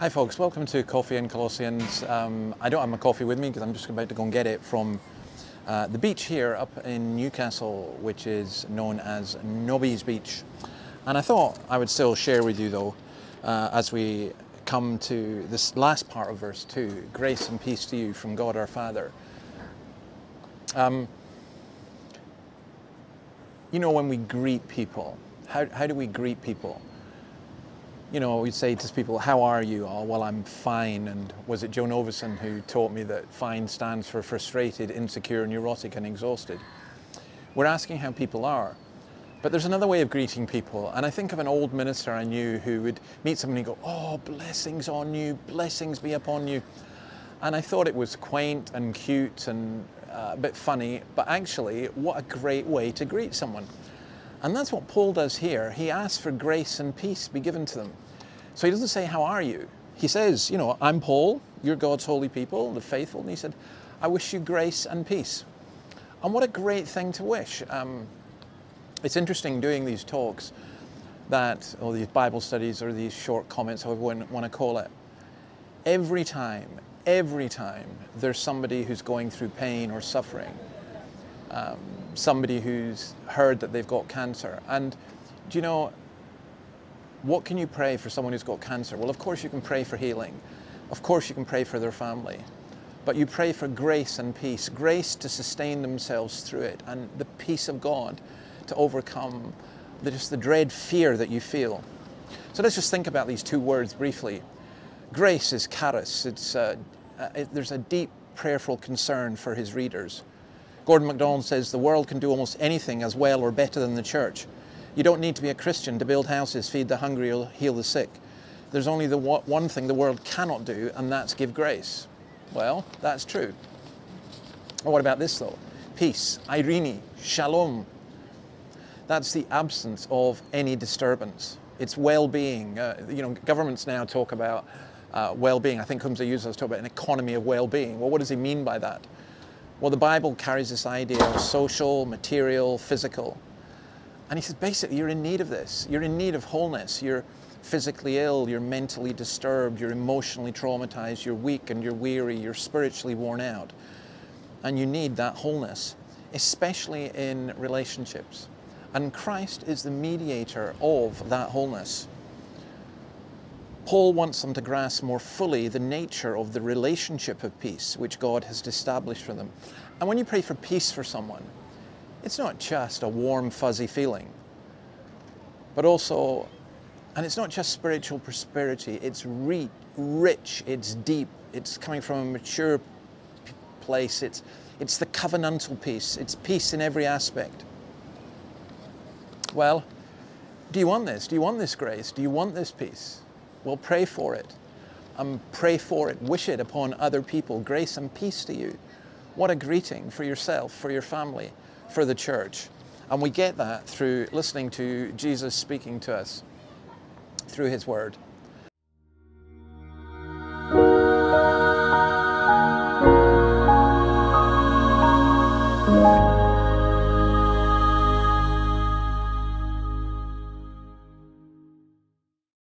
Hi folks, welcome to Coffee and Colossians. Um, I don't have my coffee with me because I'm just about to go and get it from uh, the beach here up in Newcastle, which is known as Nobby's Beach. And I thought I would still share with you though, uh, as we come to this last part of verse 2, grace and peace to you from God our Father. Um, you know, when we greet people, how, how do we greet people? you know, we say to people, how are you? Oh, well, I'm fine. And was it Joe Novison who taught me that fine stands for frustrated, insecure, neurotic, and exhausted? We're asking how people are. But there's another way of greeting people. And I think of an old minister I knew who would meet somebody and go, oh, blessings on you, blessings be upon you. And I thought it was quaint and cute and uh, a bit funny, but actually, what a great way to greet someone. And that's what Paul does here. He asks for grace and peace be given to them. So he doesn't say, How are you? He says, You know, I'm Paul, you're God's holy people, the faithful. And he said, I wish you grace and peace. And what a great thing to wish. Um, it's interesting doing these talks that, or these Bible studies, or these short comments, however you want to call it. Every time, every time there's somebody who's going through pain or suffering, um, somebody who's heard that they've got cancer. And do you know, what can you pray for someone who's got cancer? Well, of course you can pray for healing. Of course you can pray for their family. But you pray for grace and peace, grace to sustain themselves through it, and the peace of God to overcome the, just the dread fear that you feel. So let's just think about these two words briefly. Grace is charis. It's, uh, uh, it, there's a deep prayerful concern for his readers. Gordon MacDonald says the world can do almost anything as well or better than the church. You don't need to be a Christian to build houses, feed the hungry, or heal the sick. There's only the one thing the world cannot do, and that's give grace. Well, that's true. Well, what about this though? Peace, eirene, shalom. That's the absence of any disturbance. It's well-being. Uh, you know, governments now talk about uh, well-being. I think Humza Yousaf talk about an economy of well-being. Well, what does he mean by that? Well, the Bible carries this idea of social, material, physical. And he says, basically, you're in need of this. You're in need of wholeness. You're physically ill, you're mentally disturbed, you're emotionally traumatized, you're weak and you're weary, you're spiritually worn out. And you need that wholeness, especially in relationships. And Christ is the mediator of that wholeness. Paul wants them to grasp more fully the nature of the relationship of peace which God has established for them. And when you pray for peace for someone, it's not just a warm, fuzzy feeling, but also, and it's not just spiritual prosperity, it's re- rich, it's deep, it's coming from a mature place, it's, it's the covenantal peace, it's peace in every aspect. Well, do you want this? Do you want this grace? Do you want this peace? We'll pray for it. Um, pray for it. Wish it upon other people. Grace and peace to you. What a greeting for yourself, for your family, for the church. And we get that through listening to Jesus speaking to us through his word.